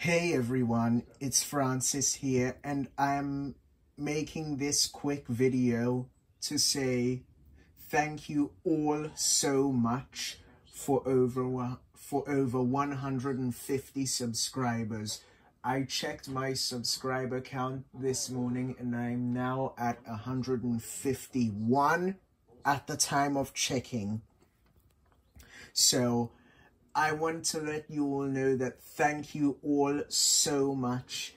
Hey everyone, it's Francis here and I'm making this quick video to say thank you all so much for over for over 150 subscribers. I checked my subscriber count this morning and I'm now at 151 at the time of checking. So I want to let you all know that thank you all so much.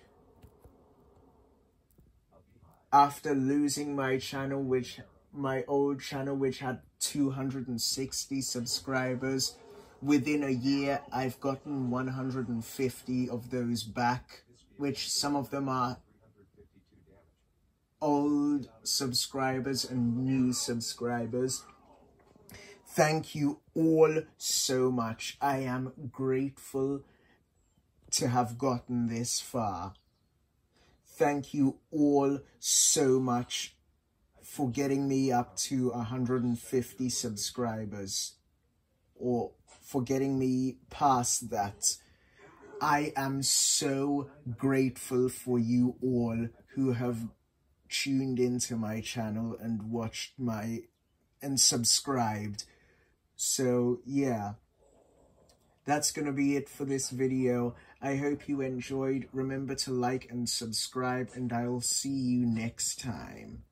After losing my channel, which my old channel, which had 260 subscribers, within a year, I've gotten 150 of those back, which some of them are old subscribers and new subscribers. Thank you all so much. I am grateful to have gotten this far. Thank you all so much for getting me up to 150 subscribers or for getting me past that. I am so grateful for you all who have tuned into my channel and watched my and subscribed so yeah, that's going to be it for this video. I hope you enjoyed. Remember to like and subscribe and I'll see you next time.